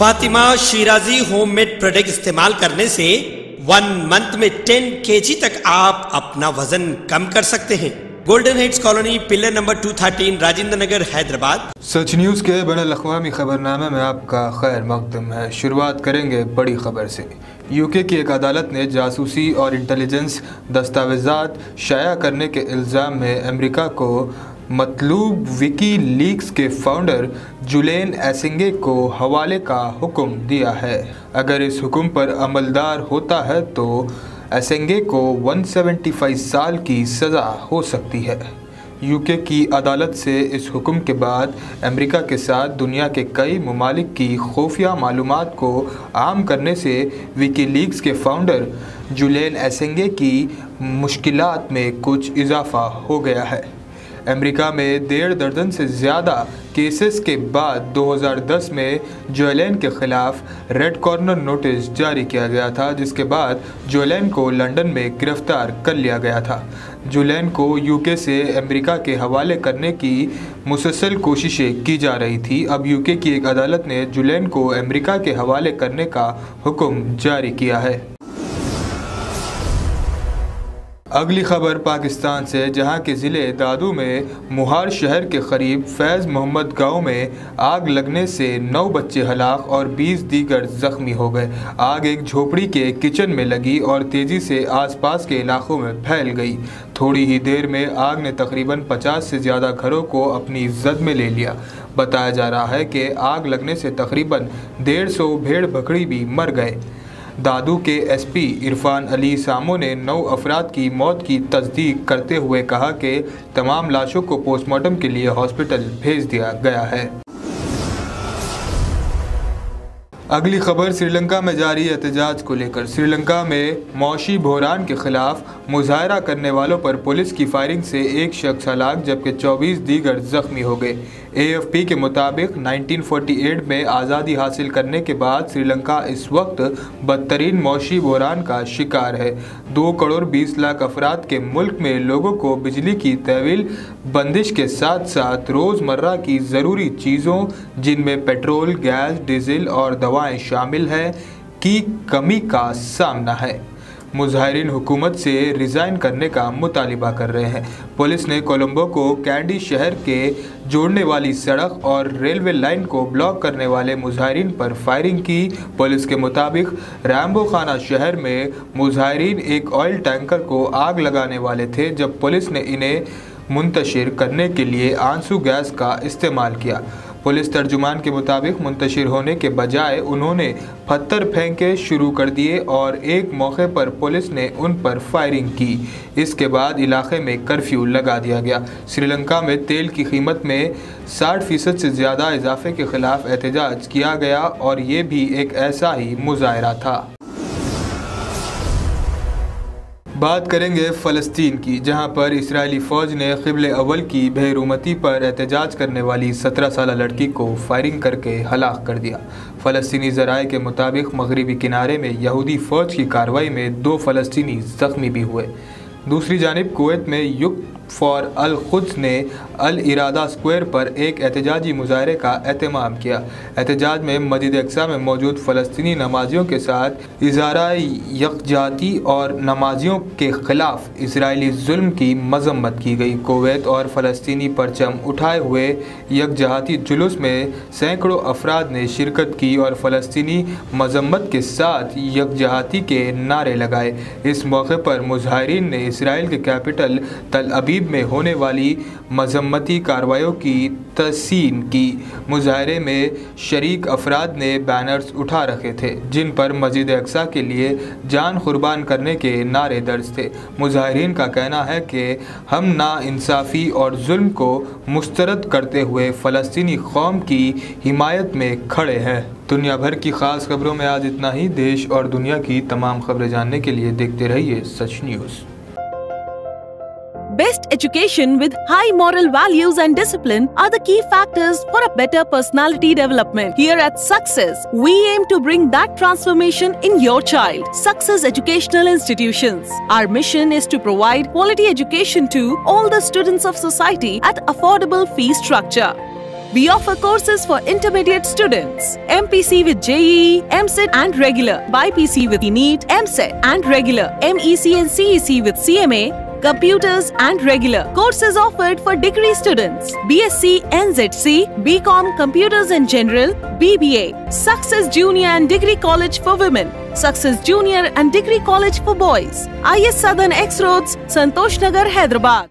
Fatima Shirazi homemade product इस्तेमाल करने से वन मंथ में टेन केजी तक आप अपना वज़न कम कर सकते हैं। Golden heads colony pillar number 213 Rajendra Nagar Hyderabad. Such News के बैन अवी खबरनामे में आपका खैर मकदम है। शुरुआत करेंगे बड़ी खबर से। यूके की एक अदालत ने जासूसी और इंटेलिजेंस दस्तावेज़ात शाया करने के इल्ज़ाम में अमेरिका को मतलूब विकी लीक्स के फाउंडर जुलेन एसिंगे को हवाले का हुक्म दिया है। अगर इस हुक्म पर अमलदार होता है तो एसेंगे को 175 साल की सज़ा हो सकती है। यूके की अदालत से इस हुक्म के बाद अमेरिका के साथ दुनिया के कई ममालिक की खुफिया मालूम को आम करने से विकी लीग्स के फाउंडर जुलेन एसेंगे की मुश्किलात में कुछ इजाफा हो गया है। अमेरिका में डेढ़ दर्जन से ज़्यादा केसेस के बाद 2010 में जोएलन के ख़िलाफ़ रेड कॉर्नर नोटिस जारी किया गया था, जिसके बाद जोएलन को लंदन में गिरफ़्तार कर लिया गया था। जुलैन को यूके से अमेरिका के हवाले करने की मुसलसल कोशिशें की जा रही थी। अब यूके की एक अदालत ने जुलैन को अमेरिका के हवाले करने का हुक्म जारी किया है। अगली खबर पाकिस्तान से, जहाँ के ज़िले दादू में मुहार शहर के करीब फैज़ मोहम्मद गाँव में आग लगने से नौ बच्चे हलाक और 20 दीगर ज़ख्मी हो गए। आग एक झोपड़ी के किचन में लगी और तेज़ी से आसपास के इलाकों में फैल गई। थोड़ी ही देर में आग ने तकरीबन 50 से ज़्यादा घरों को अपनी जद में ले लिया। बताया जा रहा है कि आग लगने से तकरीबन डेढ़ सौ भेड़ बकरी भी मर गए। दादू के एसपी इरफान अली सामो ने नौ अफराद की मौत की तस्दीक करते हुए कहा कि तमाम लाशों को पोस्टमार्टम के लिए हॉस्पिटल भेज दिया गया है। अगली खबर श्रीलंका में जारी एहतजाज को लेकर। श्रीलंका में मौशी बहरान के खिलाफ मुजाहरा करने वालों पर पुलिस की फायरिंग से एक शख्स हलाक, जबकि 24 दीगर जख्मी हो गए। एएफपी के मुताबिक 1948 में आज़ादी हासिल करने के बाद श्रीलंका इस वक्त बदतरीन मौशी बहरान का शिकार है। दो करोड़ बीस लाख अफराद के मुल्क में लोगों को बिजली की तवील बंदिश के साथ साथ रोज़मर्रा की ज़रूरी चीज़ों, जिनमें पेट्रोल, गैस, डीजल और दवाएँ शामिल हैं, की कमी का सामना है। मुजाहरीन हुकूमत से रिज़ाइन करने का मुतालबा कर रहे हैं। पुलिस ने कोलंबो को कैंडी शहर के जोड़ने वाली सड़क और रेलवे लाइन को ब्लॉक करने वाले मुजाहरीन पर फायरिंग की। पुलिस के मुताबिक, रैम्बो खाना शहर में मुजाहरीन एक ऑयल टैंकर को आग लगाने वाले थे, जब पुलिस ने इन्हें मुंतशिर करने के लिए आँसू गैस का इस्तेमाल किया। पुलिस तर्जुमान के मुताबिक मुंतशिर होने के बजाय उन्होंने पत्थर फेंके शुरू कर दिए और एक मौके पर पुलिस ने उन पर फायरिंग की। इसके बाद इलाके में कर्फ्यू लगा दिया गया। श्रीलंका में तेल की कीमत में 60 फ़ीसद से ज़्यादा इजाफे के खिलाफ एहतजाज किया गया और ये भी एक ऐसा ही मुजाहरा था। बात करेंगे फ़लस्तीन की, जहाँ पर इसराइली फ़ौज ने खबल अव्वल की बेहरूमती पर एहतजाज करने वाली सत्रह साल लड़की को फायरिंग करके हलाक कर दिया। फ़लस्तनी ज़राए के मुताबिक मगरबी किनारे में यहूदी फ़ौज की कार्रवाई में दो फ़लस्तनी ज़ख्मी भी हुए। दूसरी जानब कुवैत में युक्त फॉर अल खुद ने अल इरादा स्क्वायर पर एक एहतजाजी मुजाहरे का अहतमाम किया। एहतजाज में मस्जिद अक्सा में मौजूद फ़लस्तनी नमाजियों के साथ इजारा यकजाती और नमाजियों के ख़िलाफ़ इसराइली जुल्म की मजम्मत की गई। कोवैत और फ़लस्तनी परचम उठाए हुए यकजहाती जुलूस में सैकड़ों अफराद ने शिरकत की और फ़लस्तनी मजम्मत के साथ यकजहाती के नारे लगाए। इस मौके पर मुजाहरीन ने इसराइल के कैपिटल तल अबीब में होने वाली मजम्मती कार्रवाई की तसीन की मुजाहरे में शरीक अफराद ने बैनर्स उठा रखे थे, जिन पर मस्जिद अक्सा के लिए जान कुर्बान करने के नारे दर्ज थे। मुजाहरीन का कहना है कि हम ना इंसाफ़ी और जुल्म को मुस्तरद करते हुए फ़लस्तनी कौम की हिमायत में खड़े हैं। दुनिया भर की ख़ास खबरों में आज इतना ही। देश और दुनिया की तमाम खबरें जानने के लिए देखते रहिए सच news. Best education with high moral values and discipline are the key factors for a better personality development. Here at Success, we aim to bring that transformation in your child. Success Educational Institutions. Our mission is to provide quality education to all the students of society at affordable fee structure. We offer courses for intermediate students. MPC with JEE, MSET and regular. BIPC with NEET, MSET and regular. MEC and CEC with CMA, computers and regular. Courses offered for degree students. BSc, NZC, BCom, computers in general, BBA. Success Junior and Degree College for women. Success Junior and Degree College for boys. IS Southern X Roads, Santosh Nagar, Hyderabad.